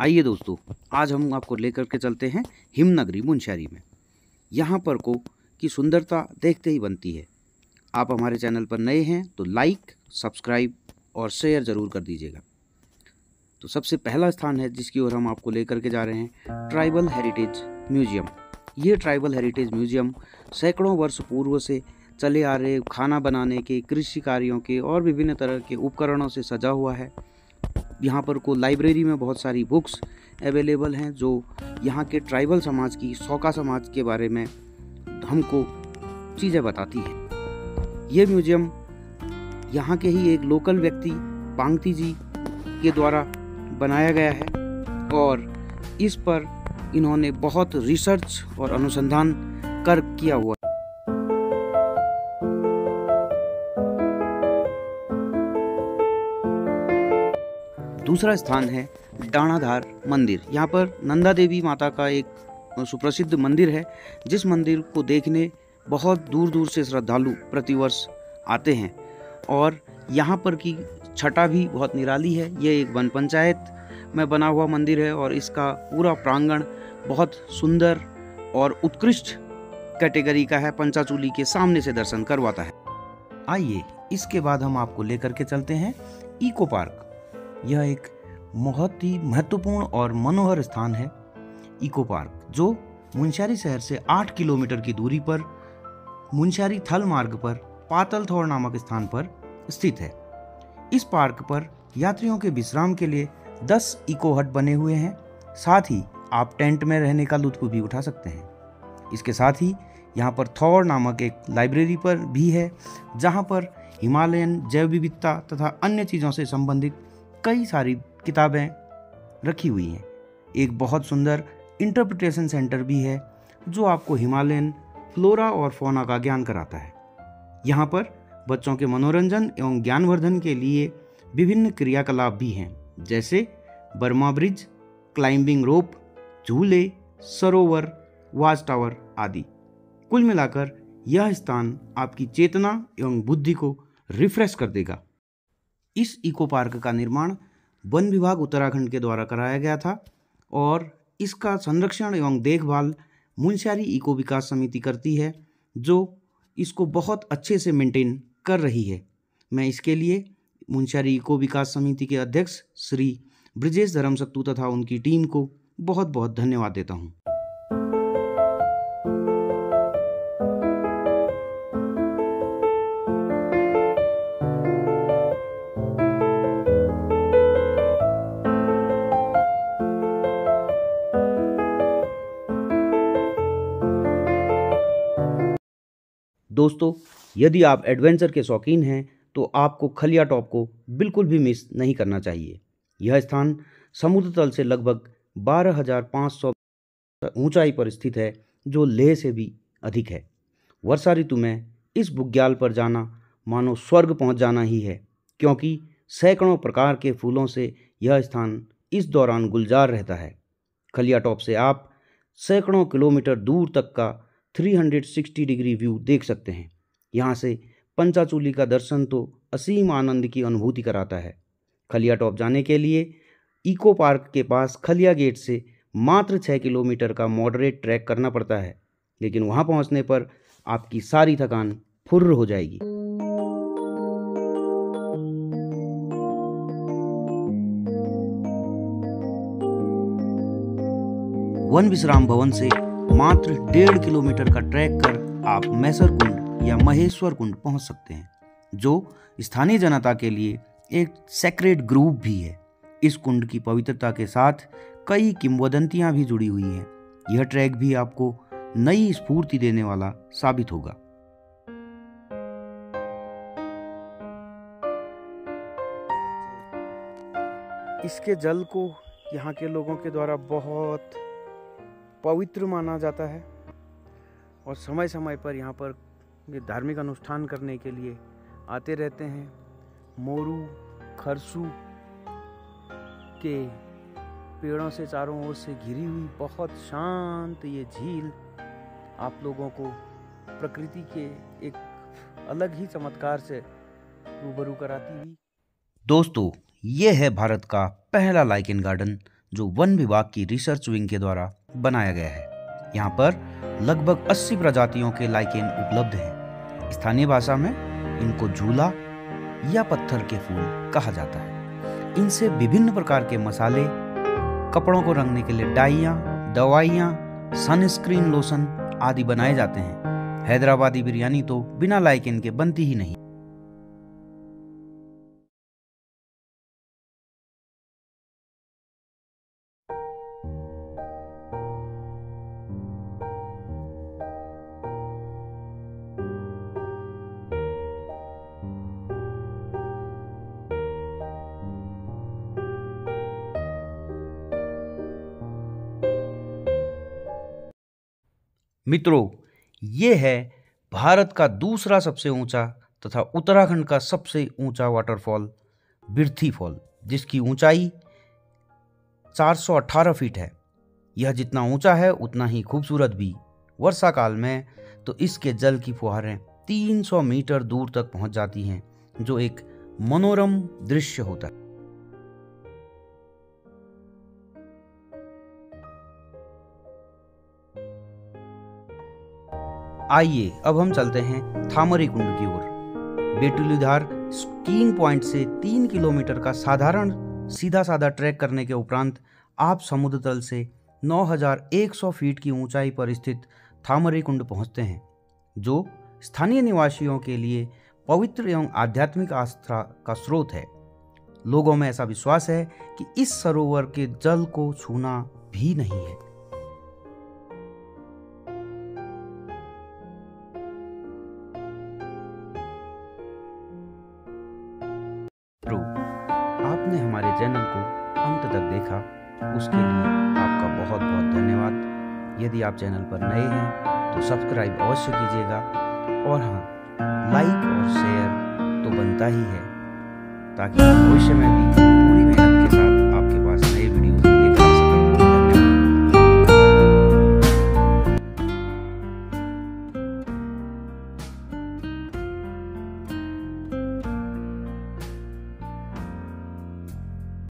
आइए दोस्तों, आज हम आपको लेकर के चलते हैं हिमनगरी मुंशियारी में। यहाँ पर को की सुंदरता देखते ही बनती है। आप हमारे चैनल पर नए हैं तो लाइक, सब्सक्राइब और शेयर ज़रूर कर दीजिएगा। तो सबसे पहला स्थान है जिसकी ओर हम आपको लेकर के जा रहे हैं, ट्राइबल हेरिटेज म्यूज़ियम। ये ट्राइबल हेरिटेज म्यूज़ियम सैकड़ों वर्ष पूर्व से चले आ रहे खाना बनाने के, कृषि कार्यों के और विभिन्न तरह के उपकरणों से सजा हुआ है। यहाँ पर को लाइब्रेरी में बहुत सारी बुक्स अवेलेबल हैं जो यहाँ के ट्राइबल समाज की सौका समाज के बारे में हमको चीज़ें बताती है। ये म्यूज़ियम यहाँ के ही एक लोकल व्यक्ति पांगती जी, के द्वारा बनाया गया है और इस पर इन्होंने बहुत रिसर्च और अनुसंधान कर किया हुआ दूसरा स्थान है डाणाधार मंदिर। यहाँ पर नंदा देवी माता का एक सुप्रसिद्ध मंदिर है, जिस मंदिर को देखने बहुत दूर दूर से श्रद्धालु प्रतिवर्ष आते हैं। और यहाँ पर की छटा भी बहुत निराली है। यह एक वन पंचायत में बना हुआ मंदिर है और इसका पूरा प्रांगण बहुत सुंदर और उत्कृष्ट कैटेगरी का है। पंचाचूली के सामने से दर्शन करवाता है। आइए, इसके बाद हम आपको लेकर के चलते हैं इको पार्क। यह एक बहुत ही महत्वपूर्ण और मनोहर स्थान है इको पार्क, जो मुंशियारी शहर से आठ किलोमीटर की दूरी पर, मुंशियारी थल मार्ग पर पातलथौड़ नामक स्थान पर स्थित है। इस पार्क पर यात्रियों के विश्राम के लिए 10 इको हट बने हुए हैं। साथ ही आप टेंट में रहने का लुत्फ भी उठा सकते हैं। इसके साथ ही यहाँ पर थौर नामक एक लाइब्रेरी पर भी है, जहाँ पर हिमालयन जैव विविधता तथा अन्य चीज़ों से संबंधित कई सारी किताबें रखी हुई हैं। एक बहुत सुंदर इंटरप्रिटेशन सेंटर भी है, जो आपको हिमालयन फ्लोरा और फोना का ज्ञान कराता है। यहाँ पर बच्चों के मनोरंजन एवं ज्ञानवर्धन के लिए विभिन्न क्रियाकलाप भी हैं, जैसे बर्मा ब्रिज क्लाइंबिंग रोप झूले, सरोवर वाच टावर आदि। कुल मिलाकर यह स्थान आपकी चेतना एवं बुद्धि को रिफ्रेश कर देगा। इस इको पार्क का निर्माण वन विभाग उत्तराखंड के द्वारा कराया गया था और इसका संरक्षण एवं देखभाल मुंशारी इको विकास समिति करती है, जो इसको बहुत अच्छे से मेंटेन कर रही है। मैं इसके लिए मुंशारी इको विकास समिति के अध्यक्ष श्री ब्रजेश धर्मसत्तू तथा उनकी टीम को बहुत बहुत धन्यवाद देता हूँ। दोस्तों, यदि आप एडवेंचर के शौकीन हैं तो आपको खलिया टॉप को बिल्कुल भी मिस नहीं करना चाहिए। यह स्थान समुद्र तल से लगभग बारह हज़ार पाँच सौ ऊंचाई पर स्थित है, जो लेह से भी अधिक है। वर्षा ऋतु में इस बुग्याल पर जाना मानो स्वर्ग पहुँच जाना ही है, क्योंकि सैकड़ों प्रकार के फूलों से यह स्थान इस दौरान गुलजार रहता है। खलिया टॉप से आप सैकड़ों किलोमीटर दूर तक का 360 डिग्री व्यू देख सकते हैं। यहाँ से पंचाचूली का दर्शन तो असीम आनंद की अनुभूति कराता है। खलिया टॉप जाने के लिए इको पार्क के पास खलिया गेट से मात्र छः किलोमीटर का मॉडरेट ट्रैक करना पड़ता है, लेकिन वहाँ पहुँचने पर आपकी सारी थकान फुर्र हो जाएगी। वन विश्राम भवन से मात्र डेढ़ किलोमीटर का ट्रैक कर आप मैसर कुंड या महेश्वर कुंड पहुँच सकते हैं, जो स्थानीय जनता के लिए एक सेक्रेट ग्रुप भी है। इस कुंड की पवित्रता के साथ कई किंवदंतियाँ भी जुड़ी हुई हैं। यह ट्रैक भी आपको नई स्फूर्ति देने वाला साबित होगा। इसके जल को यहाँ के लोगों के द्वारा बहुत पवित्र माना जाता है और समय समय पर यहाँ पर ये धार्मिक अनुष्ठान करने के लिए आते रहते हैं। मोरू, खरसू के पेड़ों से चारों ओर से घिरी हुई बहुत शांत ये झील आप लोगों को प्रकृति के एक अलग ही चमत्कार से रूबरू कराती हुई। दोस्तों, ये है भारत का पहला लाइकन गार्डन, जो वन विभाग की रिसर्च विंग के द्वारा बनाया गया है। यहाँ पर लगभग 80 प्रजातियों के लाइकेन उपलब्ध हैं। स्थानीय भाषा में इनको झूला या पत्थर के फूल कहा जाता है। इनसे विभिन्न प्रकार के मसाले, कपड़ों को रंगने के लिए डाइयाँ, दवाइयाँ, सनस्क्रीन लोशन आदि बनाए जाते हैं। हैदराबादी बिरयानी तो बिना लाइकेन के बनती ही नहीं। मित्रों, ये है भारत का दूसरा सबसे ऊँचा तथा उत्तराखंड का सबसे ऊँचा वाटरफॉल बिरथी फॉल, जिसकी ऊंचाई 418 फीट है। यह जितना ऊँचा है, उतना ही खूबसूरत भी। वर्षा काल में तो इसके जल की फुहारें 300 मीटर दूर तक पहुँच जाती हैं, जो एक मनोरम दृश्य होता है। आइए अब हम चलते हैं थामरी कुंड की ओर। बेटुलीधार स्कीइंग पॉइंट से तीन किलोमीटर का साधारण सीधा साधा ट्रैक करने के उपरांत आप समुद्र तल से 9,100 फीट की ऊंचाई पर स्थित थामरी कुंड पहुँचते हैं जो स्थानीय निवासियों के लिए पवित्र एवं आध्यात्मिक आस्था का स्रोत है। लोगों में ऐसा विश्वास है कि इस सरोवर के जल को छूना भी नहीं है। बहुत बहुत धन्यवाद। यदि आप चैनल पर नए हैं तो सब्सक्राइब अवश्य कीजिएगा और हाँ लाइक और शेयर तो बनता ही है, ताकि भविष्य में भी